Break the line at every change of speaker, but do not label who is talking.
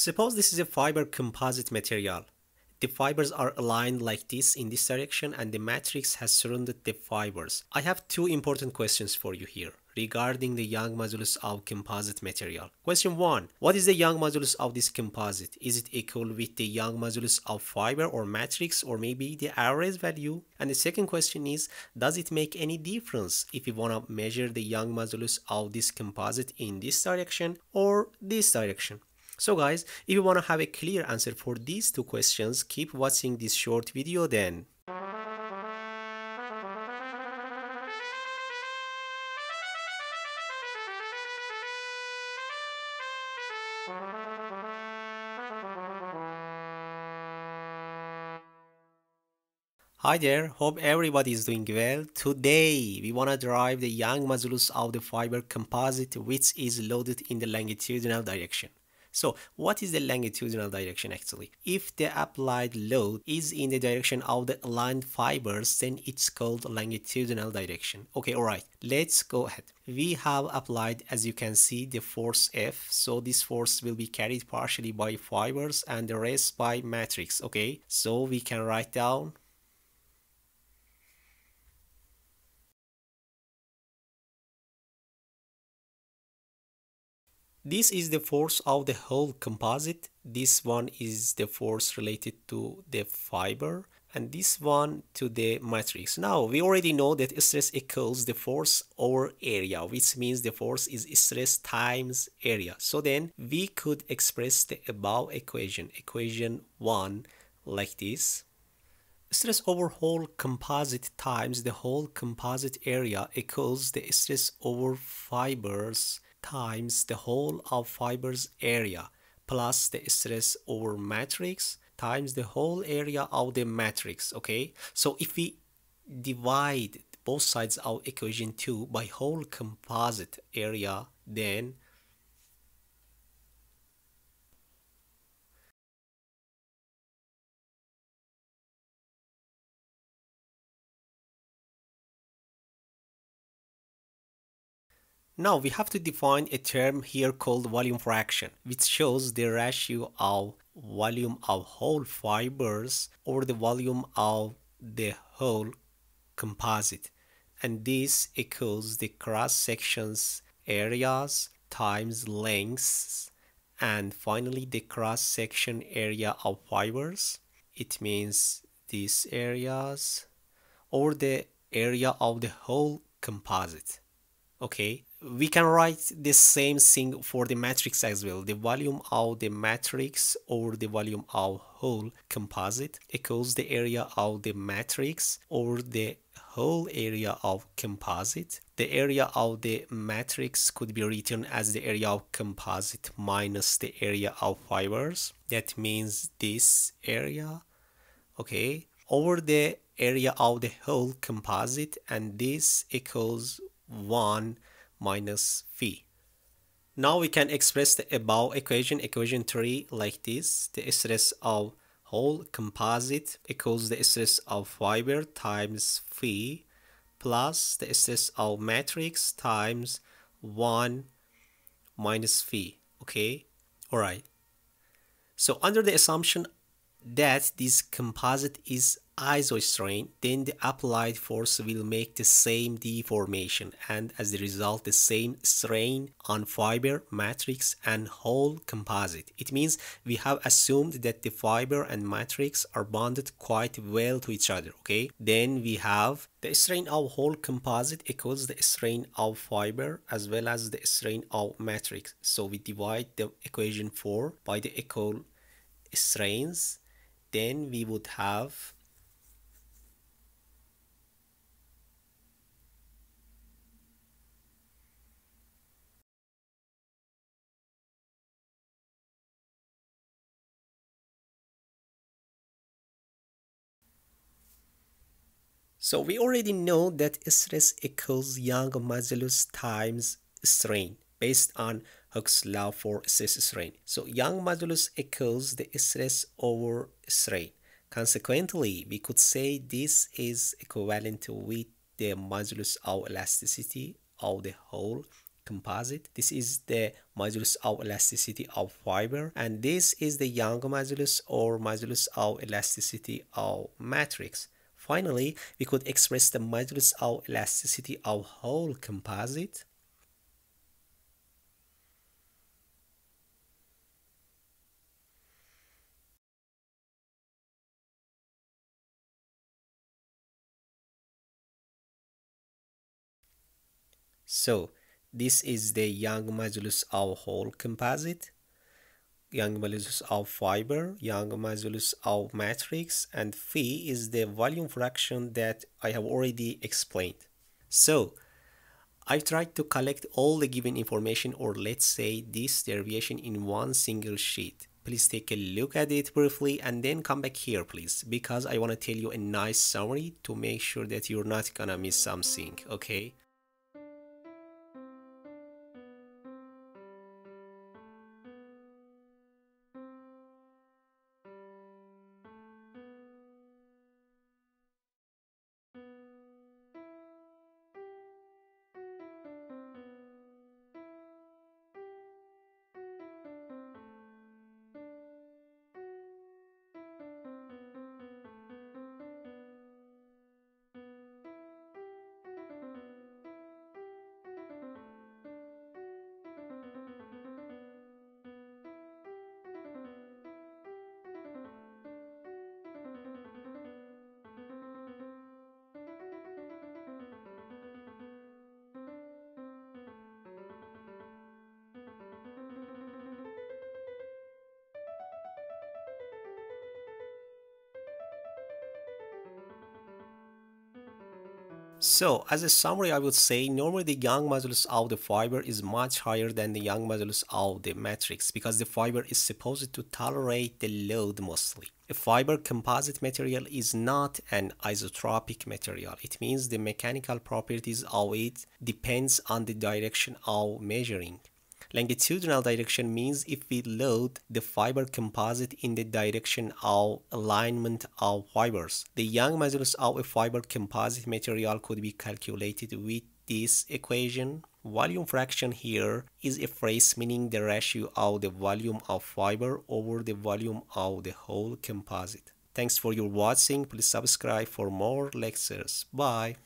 Suppose this is a fiber composite material. The fibers are aligned like this in this direction and the matrix has surrounded the fibers. I have two important questions for you here regarding the Young modulus of composite material. Question 1. What is the Young modulus of this composite? Is it equal with the Young modulus of fiber or matrix or maybe the average value? And the second question is, does it make any difference if you want to measure the Young modulus of this composite in this direction or this direction? So guys, if you want to have a clear answer for these two questions, keep watching this short video then. Hi there, hope everybody is doing well. Today we want to drive the Young modulus of the fiber composite which is loaded in the longitudinal direction. So what is the longitudinal direction actually? If the applied load is in the direction of the aligned fibers, then it's called longitudinal direction. Okay, alright, let's go ahead. We have applied, as you can see, the force F. So this force will be carried partially by fibers and the rest by matrix. Okay, so we can write down This is the force of the whole composite. This one is the force related to the fiber and this one to the matrix. Now we already know that stress equals the force over area which means the force is stress times area. So then we could express the above equation, equation 1 like this. Stress over whole composite times the whole composite area equals the stress over fibers times the whole of fibers area plus the stress over matrix times the whole area of the matrix okay? So if we divide both sides of equation 2 by whole composite area then Now we have to define a term here called volume fraction, which shows the ratio of volume of whole fibers over the volume of the whole composite. And this equals the cross sections areas times lengths and finally the cross section area of fibers. It means these areas or the area of the whole composite okay we can write the same thing for the matrix as well. The volume of the matrix over the volume of whole composite equals the area of the matrix over the whole area of composite. The area of the matrix could be written as the area of composite minus the area of fibers. That means this area okay over the area of the whole composite and this equals 1 minus phi. Now we can express the above equation, equation 3 like this. The stress of whole composite equals the stress of fiber times phi plus the stress of matrix times 1 minus phi. Okay, all right. So under the assumption that this composite is isostrain, then the applied force will make the same deformation and as a result the same strain on fiber, matrix and whole composite. It means we have assumed that the fiber and matrix are bonded quite well to each other, okay? Then we have the strain of whole composite equals the strain of fiber as well as the strain of matrix. So we divide the equation 4 by the equal strains then we would have So we already know that stress equals Young modulus times strain based on Hooke's law for stress strain. So Young modulus equals the stress over strain. Consequently, we could say this is equivalent with the modulus of elasticity of the whole composite. This is the modulus of elasticity of fiber and this is the Young modulus or modulus of elasticity of matrix. Finally, we could express the modulus of elasticity of whole composite So this is the Young modulus of whole composite, Young modulus of fiber, Young modulus of matrix, and phi is the volume fraction that I have already explained. So I've tried to collect all the given information or let's say this derivation in one single sheet. Please take a look at it briefly and then come back here please because I want to tell you a nice summary to make sure that you're not gonna miss something, okay? So, as a summary, I would say normally the Young modulus of the fiber is much higher than the Young modulus of the matrix because the fiber is supposed to tolerate the load mostly. A fiber composite material is not an isotropic material. It means the mechanical properties of it depends on the direction of measuring. Longitudinal direction means if we load the fiber composite in the direction of alignment of fibers. The Young modulus of a fiber composite material could be calculated with this equation. Volume fraction here is a phrase meaning the ratio of the volume of fiber over the volume of the whole composite. Thanks for your watching. Please subscribe for more lectures. Bye.